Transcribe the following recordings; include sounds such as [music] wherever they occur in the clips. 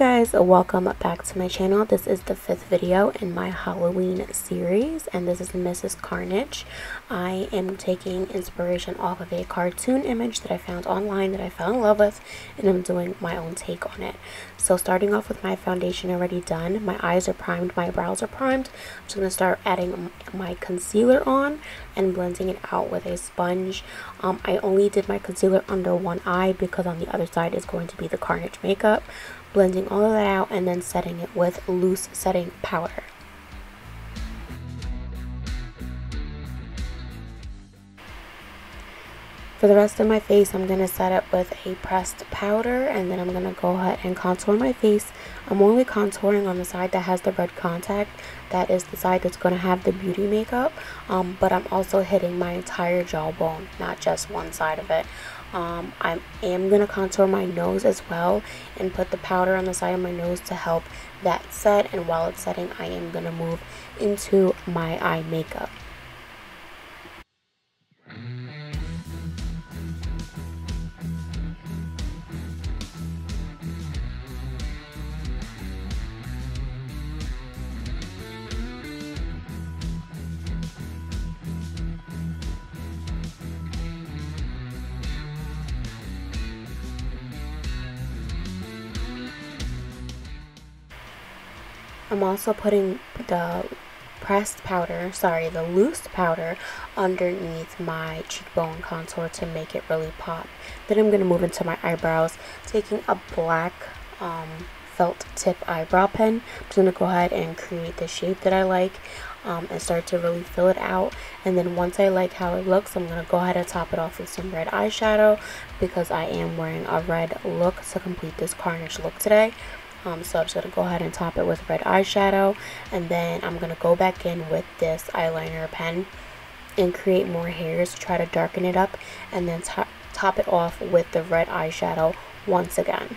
Guys, welcome back to my channel. This is the fifth video in my Halloween series and this is Mrs. Carnage. I am taking inspiration off of a cartoon image that I found online that I fell in love with and I'm doing my own take on it. So starting off with my foundation already done, my eyes are primed, my brows are primed. I'm just going to start adding my concealer on and blending it out with a sponge. Um, I only did my concealer under one eye because on the other side is going to be the Carnage makeup blending all of that out and then setting it with loose setting powder. For the rest of my face, I'm going to set it with a pressed powder and then I'm going to go ahead and contour my face. I'm only contouring on the side that has the red contact. That is the side that's going to have the beauty makeup. Um, but I'm also hitting my entire jawbone, not just one side of it. Um, I am going to contour my nose as well and put the powder on the side of my nose to help that set. And while it's setting, I am going to move into my eye makeup. I'm also putting the pressed powder, sorry, the loose powder underneath my cheekbone contour to make it really pop. Then I'm going to move into my eyebrows, taking a black um, felt tip eyebrow pen. I'm just going to go ahead and create the shape that I like um, and start to really fill it out. And then once I like how it looks, I'm going to go ahead and top it off with some red eyeshadow because I am wearing a red look to complete this carnage look today. Um, so I'm just going to go ahead and top it with red eyeshadow. And then I'm going to go back in with this eyeliner pen and create more hairs. Try to darken it up. And then top, top it off with the red eyeshadow once again.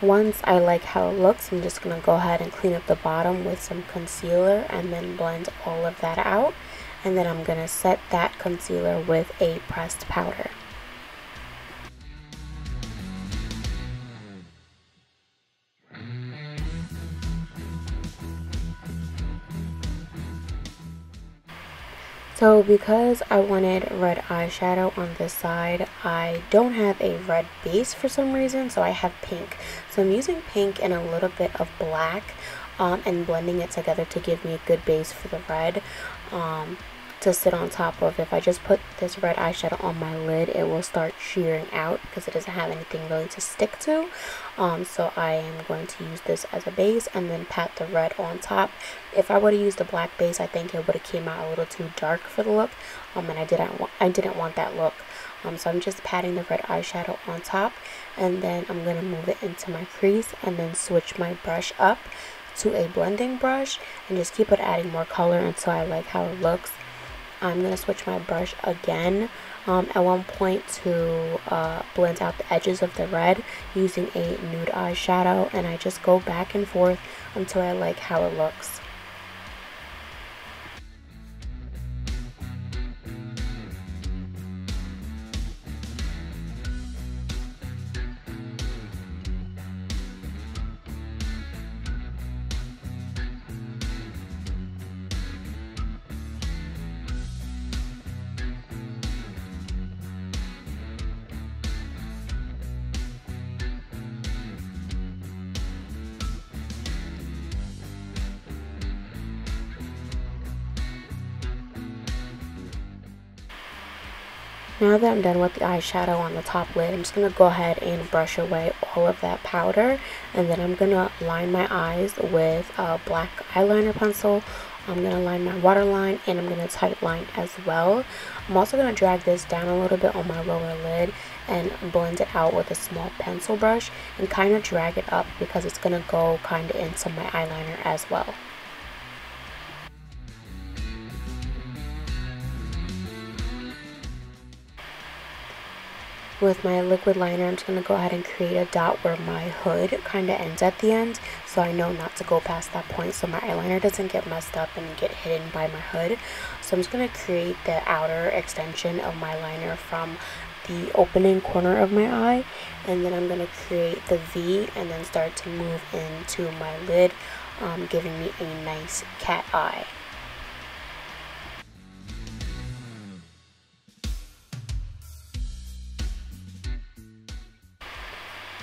Once I like how it looks, I'm just going to go ahead and clean up the bottom with some concealer and then blend all of that out. And then I'm going to set that concealer with a pressed powder. So because I wanted red eyeshadow on this side, I don't have a red base for some reason, so I have pink. So I'm using pink and a little bit of black um, and blending it together to give me a good base for the red. Um, to sit on top of. If I just put this red eyeshadow on my lid, it will start shearing out because it doesn't have anything really to stick to. Um, so I am going to use this as a base and then pat the red on top. If I would have used a black base, I think it would have came out a little too dark for the look. Um, and I didn't want I didn't want that look. Um, so I'm just patting the red eyeshadow on top and then I'm going to move it into my crease and then switch my brush up to a blending brush and just keep it adding more color until I like how it looks. I'm going to switch my brush again um, at one point to uh, blend out the edges of the red using a nude eyeshadow and I just go back and forth until I like how it looks. Now that I'm done with the eyeshadow on the top lid, I'm just going to go ahead and brush away all of that powder. And then I'm going to line my eyes with a black eyeliner pencil. I'm going to line my waterline and I'm going to tight line as well. I'm also going to drag this down a little bit on my lower lid and blend it out with a small pencil brush and kind of drag it up because it's going to go kind of into my eyeliner as well. With my liquid liner, I'm just going to go ahead and create a dot where my hood kind of ends at the end. So I know not to go past that point so my eyeliner doesn't get messed up and get hidden by my hood. So I'm just going to create the outer extension of my liner from the opening corner of my eye. And then I'm going to create the V and then start to move into my lid, um, giving me a nice cat eye.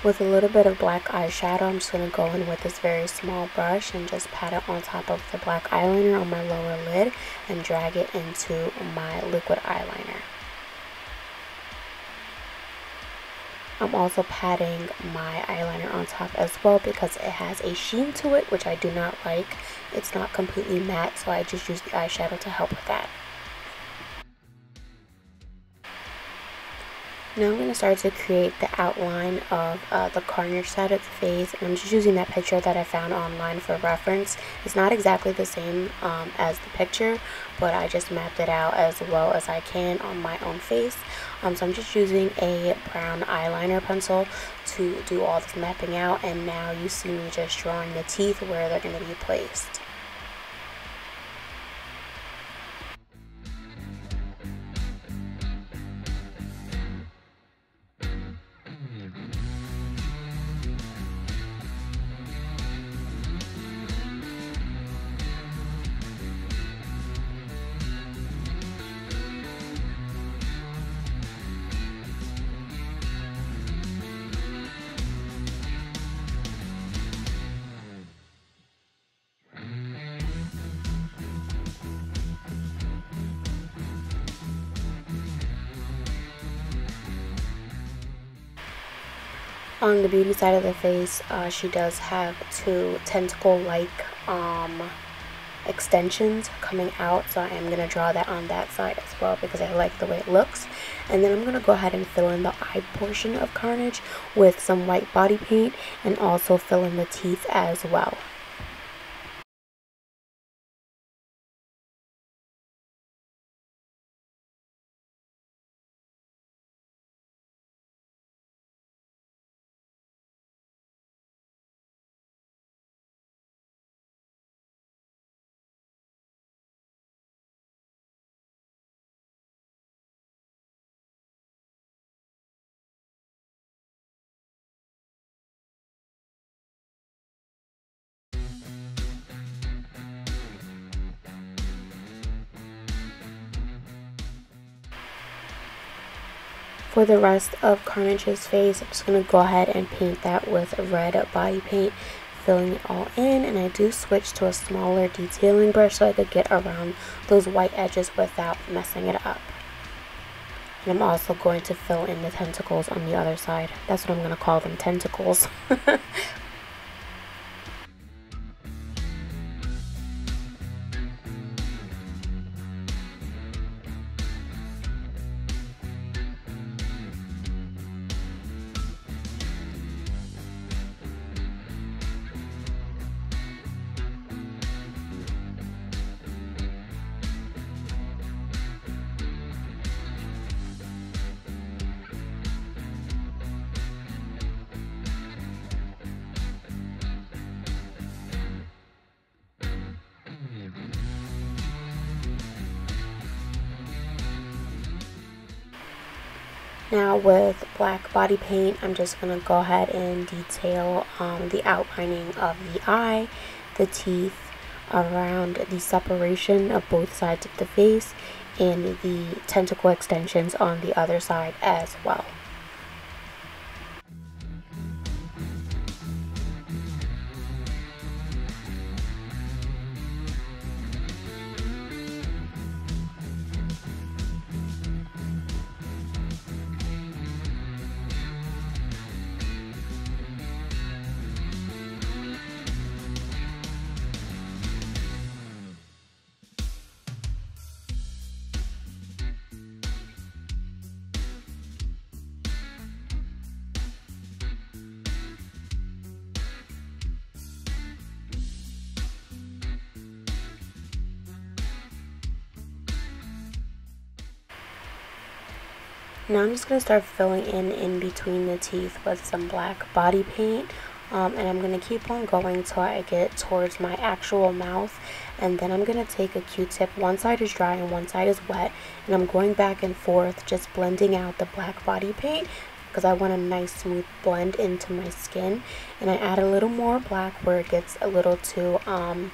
With a little bit of black eyeshadow, I'm just going to go in with this very small brush and just pat it on top of the black eyeliner on my lower lid and drag it into my liquid eyeliner. I'm also patting my eyeliner on top as well because it has a sheen to it which I do not like. It's not completely matte so I just use the eyeshadow to help with that. Now I'm going to start to create the outline of uh, the Carnage side of the face. And I'm just using that picture that I found online for reference. It's not exactly the same um, as the picture, but I just mapped it out as well as I can on my own face. Um, so I'm just using a brown eyeliner pencil to do all this mapping out. And now you see me just drawing the teeth where they're going to be placed. On the beauty side of the face, uh, she does have two tentacle-like um, extensions coming out. So I am going to draw that on that side as well because I like the way it looks. And then I'm going to go ahead and fill in the eye portion of Carnage with some white body paint and also fill in the teeth as well. For the rest of Carnage's face, I'm just going to go ahead and paint that with red body paint, filling it all in. And I do switch to a smaller detailing brush so I could get around those white edges without messing it up. And I'm also going to fill in the tentacles on the other side. That's what I'm going to call them, tentacles. [laughs] Now with black body paint, I'm just going to go ahead and detail um, the outlining of the eye, the teeth, around the separation of both sides of the face, and the tentacle extensions on the other side as well. Now I'm just going to start filling in in between the teeth with some black body paint. Um, and I'm going to keep on going till I get towards my actual mouth. And then I'm going to take a q-tip. One side is dry and one side is wet and I'm going back and forth just blending out the black body paint because I want a nice smooth blend into my skin. And I add a little more black where it gets a little too um,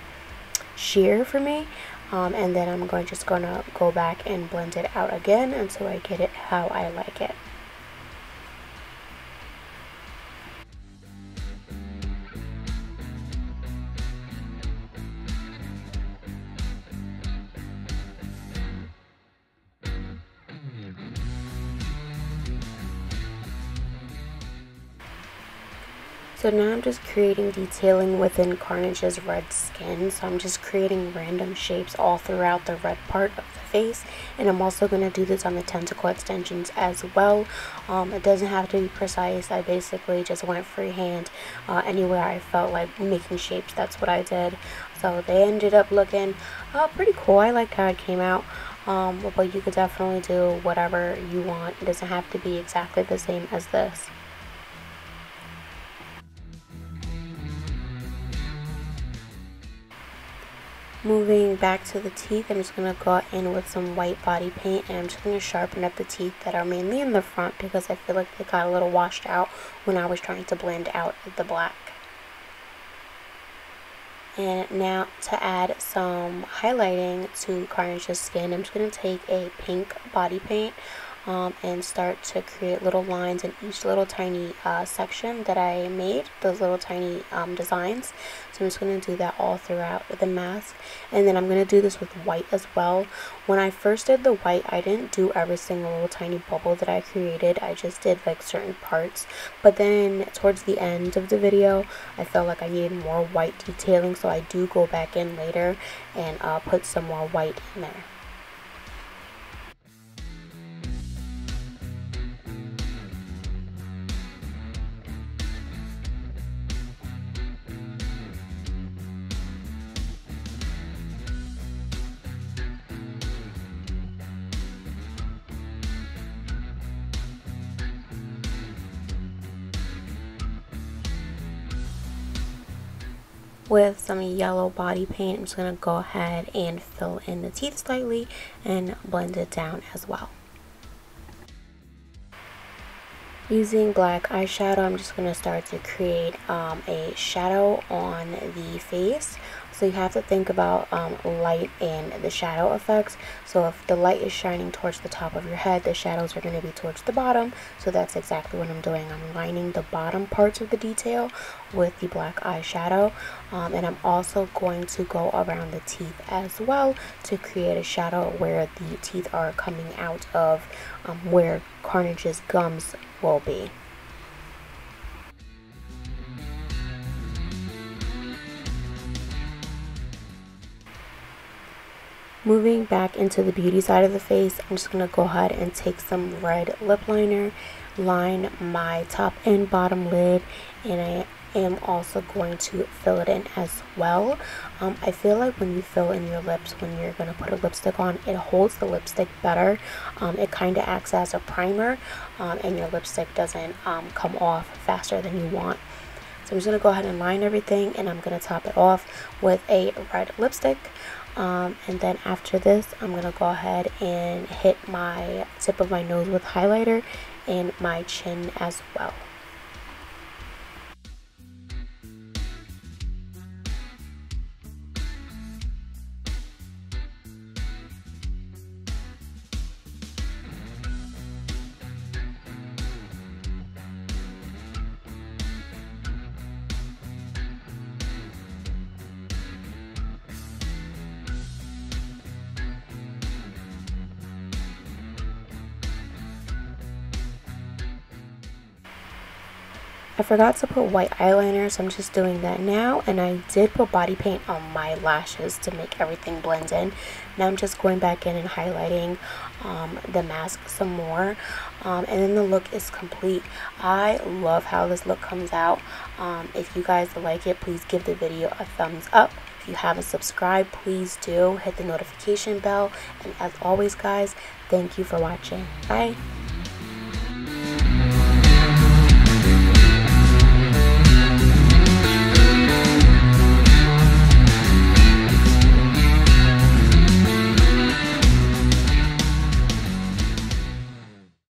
sheer for me um, and then I'm going just gonna go back and blend it out again until I get it how I like it. So now I'm just creating detailing within Carnage's red skin. So I'm just creating random shapes all throughout the red part of the face. And I'm also going to do this on the tentacle extensions as well. Um, it doesn't have to be precise. I basically just went freehand. Uh, anywhere I felt like making shapes, that's what I did. So they ended up looking uh, pretty cool. I liked how it came out. Um, but you could definitely do whatever you want. It doesn't have to be exactly the same as this. Moving back to the teeth, I'm just going to go in with some white body paint and I'm just going to sharpen up the teeth that are mainly in the front because I feel like they got a little washed out when I was trying to blend out the black. And now to add some highlighting to Carnage's skin, I'm just going to take a pink body paint um, and start to create little lines in each little tiny uh, section that I made, those little tiny um, designs. So I'm just going to do that all throughout the mask. And then I'm going to do this with white as well. When I first did the white, I didn't do every single little tiny bubble that I created. I just did like certain parts. But then towards the end of the video, I felt like I needed more white detailing. So I do go back in later and uh, put some more white in there. With some yellow body paint I'm just going to go ahead and fill in the teeth slightly and blend it down as well. Using black eyeshadow, I'm just going to start to create um, a shadow on the face. So you have to think about um, light and the shadow effects. So if the light is shining towards the top of your head, the shadows are going to be towards the bottom. So that's exactly what I'm doing. I'm lining the bottom parts of the detail with the black eyeshadow. Um, and I'm also going to go around the teeth as well to create a shadow where the teeth are coming out of um, where Carnage's gums will be. Moving back into the beauty side of the face, I'm just going to go ahead and take some red lip liner, line my top and bottom lid, and I am also going to fill it in as well. Um, I feel like when you fill in your lips when you're going to put a lipstick on, it holds the lipstick better. Um, it kind of acts as a primer um, and your lipstick doesn't um, come off faster than you want. So I'm just going to go ahead and line everything and I'm going to top it off with a red lipstick. Um, and then after this, I'm to go ahead and hit my tip of my nose with highlighter and my chin as well. I forgot to put white eyeliner, so I'm just doing that now. And I did put body paint on my lashes to make everything blend in. Now I'm just going back in and highlighting um, the mask some more. Um, and then the look is complete. I love how this look comes out. Um, if you guys like it, please give the video a thumbs up. If you haven't subscribed, please do. Hit the notification bell. And as always, guys, thank you for watching. Bye.